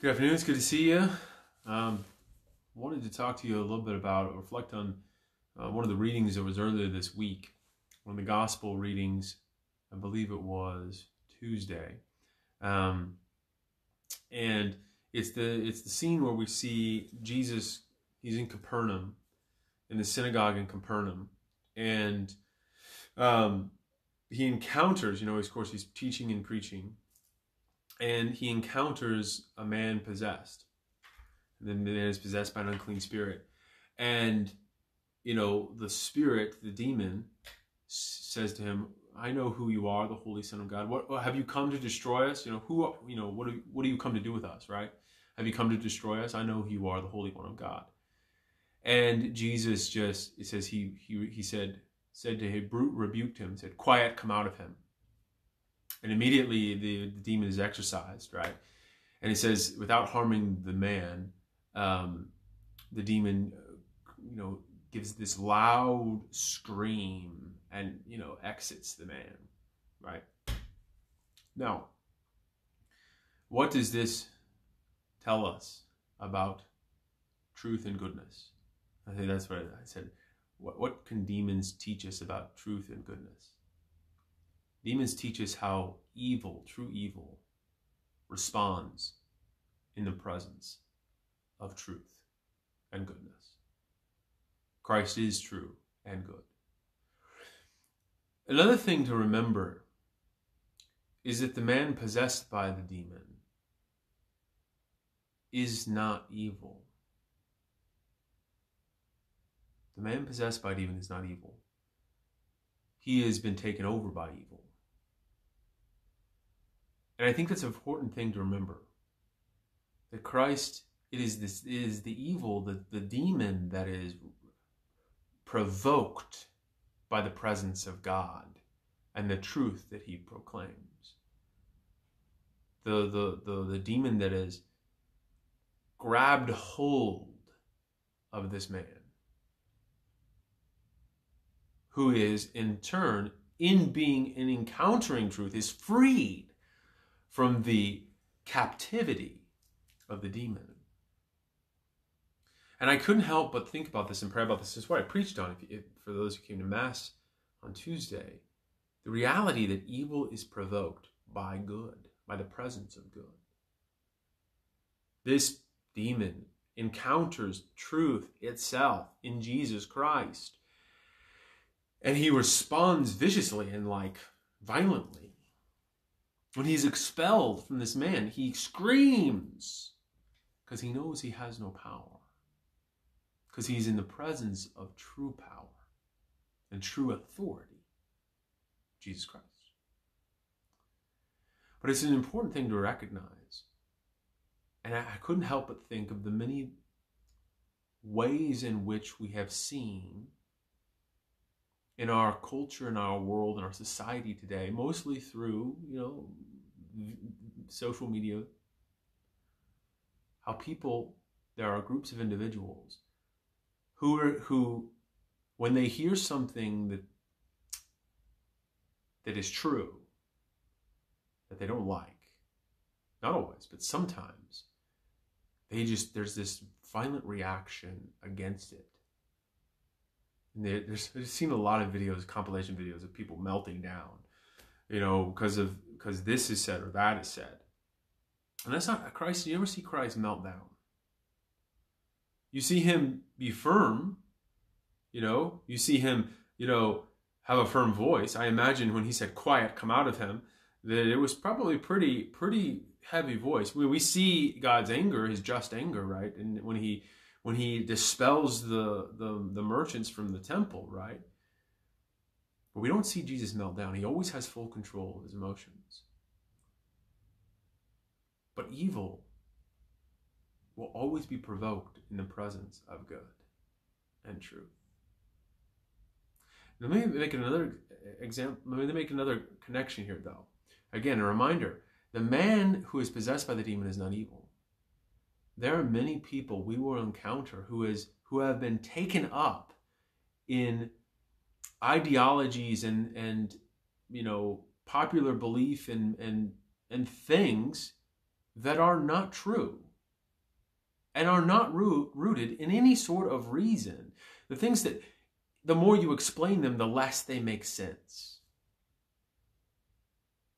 Good afternoon. It's good to see you. Um, wanted to talk to you a little bit about, reflect on uh, one of the readings that was earlier this week. One of the gospel readings, I believe it was Tuesday, um, and it's the it's the scene where we see Jesus. He's in Capernaum, in the synagogue in Capernaum, and um, he encounters. You know, of course, he's teaching and preaching and he encounters a man possessed. The man is possessed by an unclean spirit, and you know the spirit, the demon, says to him, "I know who you are, the Holy Son of God. What, have you come to destroy us? You know who? You know what? Do, what do you come to do with us? Right? Have you come to destroy us? I know who you are, the Holy One of God." And Jesus just it says he he he said said to him, rebuked him, said, "Quiet, come out of him." And immediately the, the demon is exorcised, right? And it says, without harming the man, um, the demon, you know, gives this loud scream and, you know, exits the man, right? Now, what does this tell us about truth and goodness? I think that's what I said. What, what can demons teach us about truth and goodness? Demons teach us how evil, true evil, responds in the presence of truth and goodness. Christ is true and good. Another thing to remember is that the man possessed by the demon is not evil. The man possessed by demon is not evil. He has been taken over by evil. And I think that's an important thing to remember. That Christ, it is this it is the evil, the, the demon that is provoked by the presence of God and the truth that he proclaims. The the the, the demon that is grabbed hold of this man. Who is in turn, in being in encountering truth, is freed from the captivity of the demon. And I couldn't help but think about this and pray about this. This is what I preached on if, if, for those who came to Mass on Tuesday. The reality that evil is provoked by good, by the presence of good. This demon encounters truth itself in Jesus Christ. And he responds viciously and like violently when he's expelled from this man, he screams because he knows he has no power. Because he's in the presence of true power and true authority, Jesus Christ. But it's an important thing to recognize. And I couldn't help but think of the many ways in which we have seen in our culture, in our world, in our society today, mostly through, you know, social media, how people, there are groups of individuals who are, who, when they hear something that, that is true, that they don't like, not always, but sometimes, they just, there's this violent reaction against it and there's I've seen a lot of videos, compilation videos of people melting down, you know, because of because this is said or that is said. And that's not Christ. You never see Christ melt down. You see him be firm, you know. You see him, you know, have a firm voice. I imagine when he said "quiet," come out of him, that it was probably pretty pretty heavy voice. We we see God's anger, His just anger, right? And when he when he dispels the, the, the merchants from the temple, right? But we don't see Jesus melt down. He always has full control of his emotions. But evil will always be provoked in the presence of good and truth. Let me make another example. Let me make another connection here, though. Again, a reminder: the man who is possessed by the demon is not evil there are many people we will encounter who is who have been taken up in ideologies and and you know popular belief and and and things that are not true and are not root, rooted in any sort of reason. The things that, the more you explain them, the less they make sense.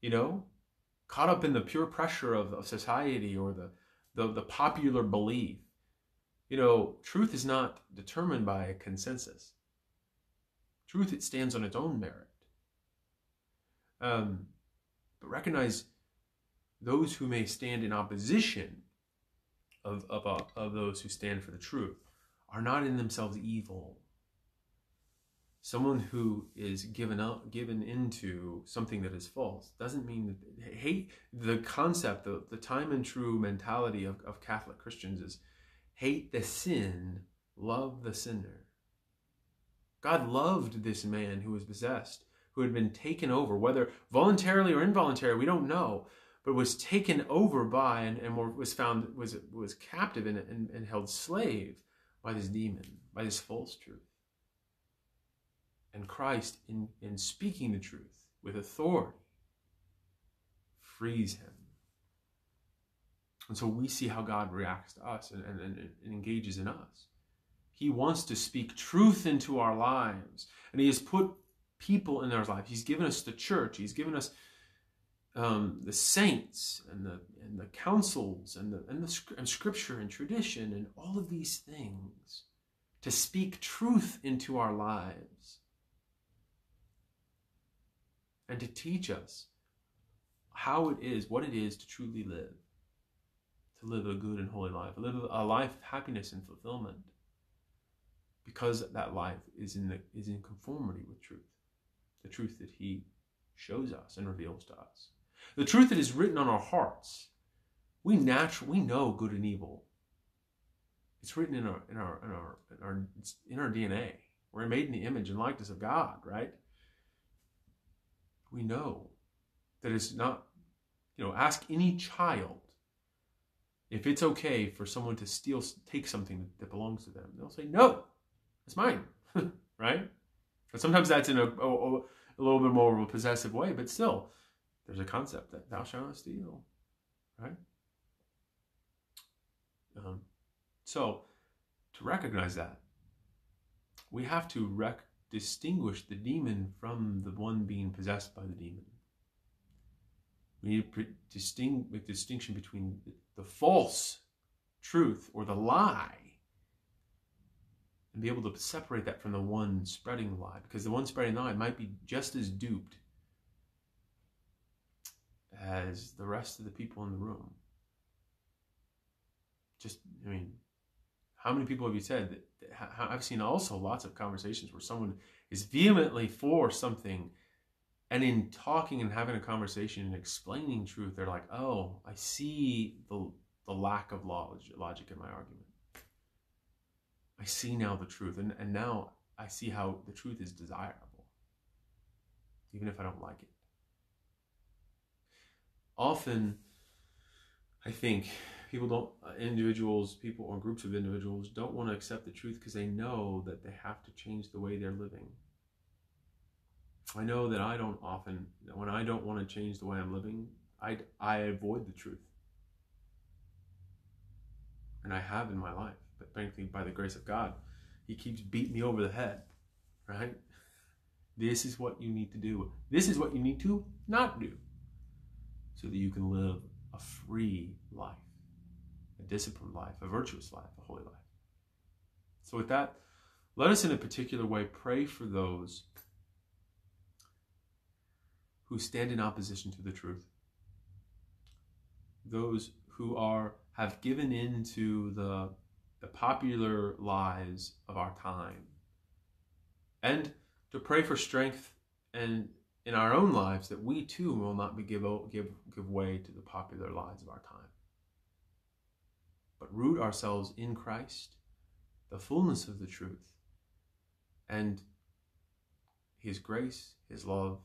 You know, caught up in the pure pressure of, of society or the, the, the popular belief. You know, truth is not determined by a consensus. Truth, it stands on its own merit. Um, but recognize those who may stand in opposition of, of, of those who stand for the truth are not in themselves evil. Someone who is given up, given into something that is false doesn't mean that hate. The concept, the, the time and true mentality of, of Catholic Christians is hate the sin, love the sinner. God loved this man who was possessed, who had been taken over, whether voluntarily or involuntarily, we don't know, but was taken over by and, and was found was was captive and, and, and held slave by this demon, by this false truth. And Christ, in, in speaking the truth with authority, frees him. And so we see how God reacts to us and, and, and engages in us. He wants to speak truth into our lives. And He has put people in our lives. He's given us the church. He's given us um, the saints and the, and the councils and, the, and, the, and scripture and tradition and all of these things to speak truth into our lives and to teach us how it is, what it is to truly live, to live a good and holy life, live a life of happiness and fulfillment because that life is in the is in conformity with truth the truth that he shows us and reveals to us. The truth that is written on our hearts. We naturally we know good and evil. It's written in our in our in our in our, in our dna we're made in the image and likeness of god right we know that it's not you know ask any child if it's okay for someone to steal take something that belongs to them they'll say no it's mine, right? But sometimes that's in a, a, a, little bit more of a possessive way, but still, there's a concept that thou shalt not steal, right? Um, so, to recognize that, we have to rec- distinguish the demon from the one being possessed by the demon. We need to make distinction between the false truth or the lie and be able to separate that from the one spreading the lie because the one spreading the lie might be just as duped as the rest of the people in the room. Just, I mean, how many people have you said that I've seen also lots of conversations where someone is vehemently for something and in talking and having a conversation and explaining truth, they're like, oh, I see the, the lack of logic in my argument. I see now the truth, and, and now I see how the truth is desirable, even if I don't like it. Often, I think people don't, individuals, people, or groups of individuals don't want to accept the truth because they know that they have to change the way they're living. I know that I don't often, when I don't want to change the way I'm living, I, I avoid the truth. And I have in my life but frankly, by the grace of God, He keeps beating me over the head, right? This is what you need to do. This is what you need to not do so that you can live a free life, disciplined life, a virtuous life, a holy life. So, with that, let us in a particular way pray for those who stand in opposition to the truth, those who are have given in to the the popular lies of our time, and to pray for strength and in our own lives that we too will not be give, give, give way to the popular lies of our time, but root ourselves in Christ, the fullness of the truth, and His grace, His love,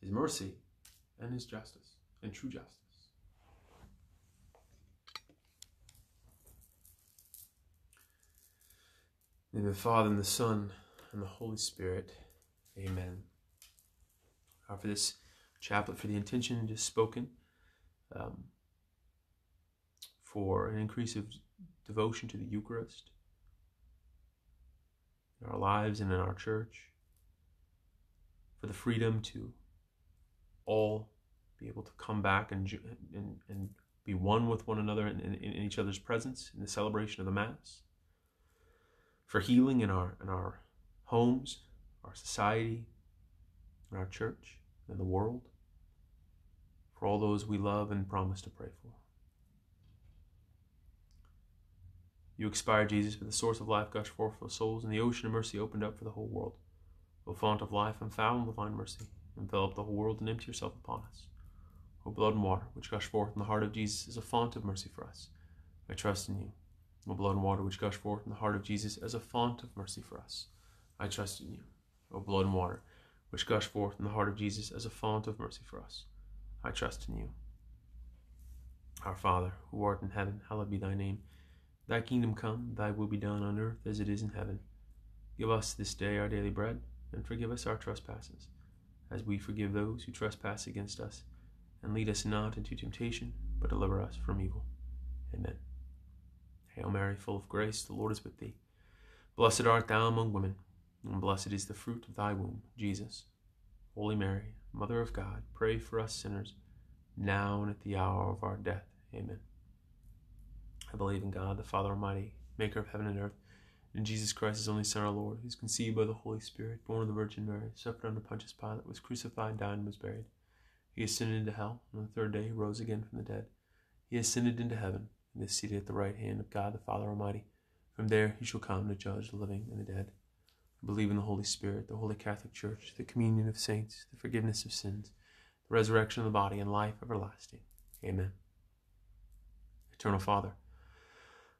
His mercy, and His justice, and true justice. In the Father, and the Son, and the Holy Spirit. Amen. Uh, for this chaplet, for the intention just spoken, um, for an increase of devotion to the Eucharist, in our lives and in our church, for the freedom to all be able to come back and, and, and be one with one another in, in, in each other's presence in the celebration of the Mass, for healing in our, in our homes, our society, in our church, and the world, for all those we love and promise to pray for. You expired, Jesus, but the source of life gushed forth for souls, and the ocean of mercy opened up for the whole world. O fount of life and fountain of divine mercy, envelop the whole world and empty yourself upon us. O blood and water, which gush forth in the heart of Jesus as a font of mercy for us, I trust in you. O blood and water, which gush forth in the heart of Jesus as a font of mercy for us, I trust in you. O blood and water, which gush forth in the heart of Jesus as a font of mercy for us, I trust in you. Our Father, who art in heaven, hallowed be thy name. Thy kingdom come, thy will be done on earth as it is in heaven. Give us this day our daily bread, and forgive us our trespasses, as we forgive those who trespass against us. And lead us not into temptation, but deliver us from evil. Amen. Hail Mary, full of grace, the Lord is with thee. Blessed art thou among women, and blessed is the fruit of thy womb, Jesus. Holy Mary, Mother of God, pray for us sinners, now and at the hour of our death. Amen. I believe in God, the Father Almighty, maker of heaven and earth, and Jesus Christ, his only Son, our Lord, who is conceived by the Holy Spirit, born of the Virgin Mary, suffered under Pontius Pilate, was crucified, died, and was buried. He ascended into hell, and on the third day he rose again from the dead. He ascended into heaven, and is seated at the right hand of God, the Father Almighty. From there he shall come to judge the living and the dead. I believe in the Holy Spirit, the Holy Catholic Church, the communion of saints, the forgiveness of sins, the resurrection of the body, and life everlasting. Amen. Eternal Father,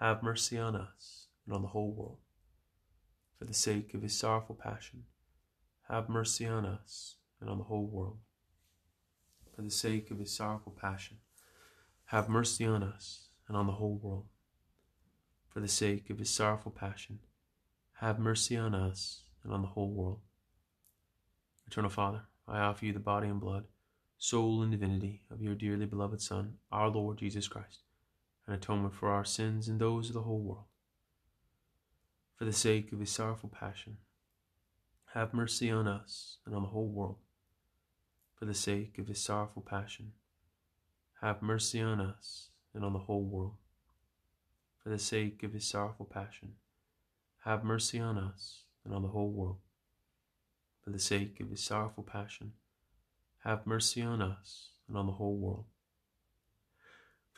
have mercy on us and on the whole world. For the sake of his sorrowful passion, have mercy on us and on the whole world. For the sake of his sorrowful passion, have mercy on us and on the whole world. For the sake of his sorrowful passion, have mercy on us and on the whole world. Eternal Father, I offer you the body and blood, soul and divinity of your dearly beloved Son, our Lord Jesus Christ an atonement for our sins and those of the whole world. For the sake of his sorrowful passion, have mercy on us and on the whole world. For the sake of his sorrowful passion, have mercy on us and on the whole world. For the sake of his sorrowful passion, have mercy on us and on the whole world. For the sake of his sorrowful passion, have mercy on us and on the whole world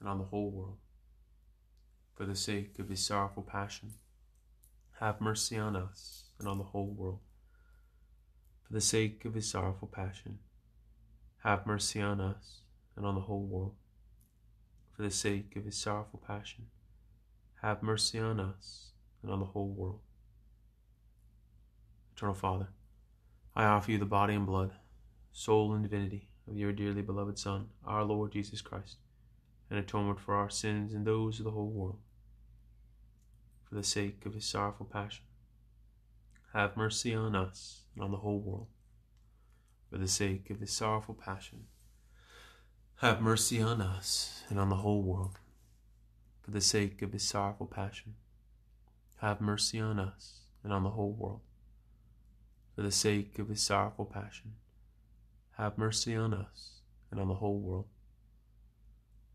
and on the whole world for the sake of his sorrowful passion. Have mercy on us and on the whole world. For the sake of his sorrowful passion, have mercy on us and on the whole world. For the sake of his sorrowful passion, have mercy on us and on the whole world. Eternal Father, I offer you the body and blood, soul and divinity of your dearly beloved Son, our Lord Jesus Christ, an atonement for our sins and those of the whole world for the sake of his sorrowful passion. Have mercy on us and on the whole world, for the sake of his sorrowful passion. Have mercy on us and on the whole world, for the sake of his sorrowful passion. Have mercy on us and on the whole world, for the sake of his sorrowful passion. Have mercy on us and on the whole world,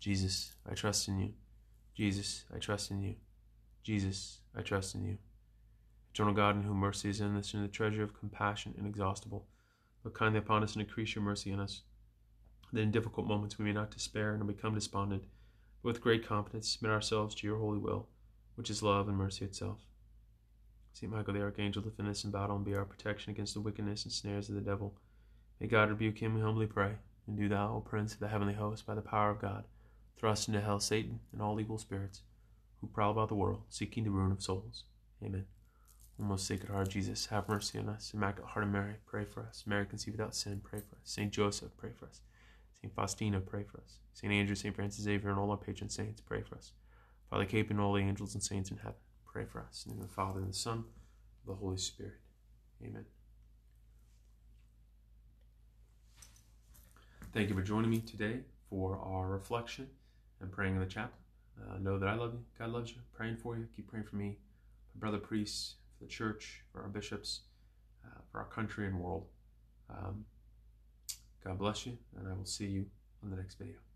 Jesus, I trust in you. Jesus, I trust in you. Jesus, I trust in you. Eternal God, in whom mercy is endless and the treasure of compassion inexhaustible, look kindly upon us and increase your mercy in us, that in difficult moments we may not despair nor become despondent, but with great confidence submit ourselves to your holy will, which is love and mercy itself. Saint Michael the Archangel, defend us in battle and be our protection against the wickedness and snares of the devil. May God rebuke him, we humbly pray. And do thou, O Prince of the heavenly host, by the power of God, thrust into hell Satan and all evil spirits who prowl about the world, seeking the ruin of souls. Amen. O most sacred heart of Jesus, have mercy on us. Immaculate heart of Mary, pray for us. Mary conceived without sin, pray for us. Saint Joseph, pray for us. Saint Faustina, pray for us. Saint Andrew, Saint Francis Xavier, and all our patron saints, pray for us. Father Cape and all the angels and saints in heaven, pray for us. In the name of the Father, and the Son, and the Holy Spirit. Amen. Thank you for joining me today for our reflection and praying in the chaplet. Uh, know that I love you. God loves you. Praying for you. Keep praying for me, my brother priests, for the church, for our bishops, uh, for our country and world. Um, God bless you, and I will see you on the next video.